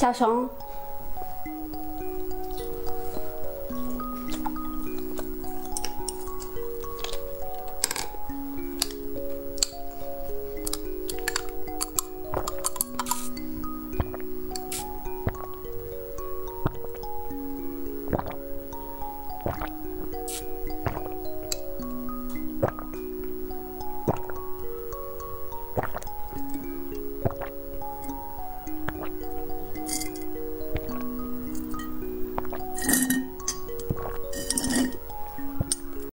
小熊，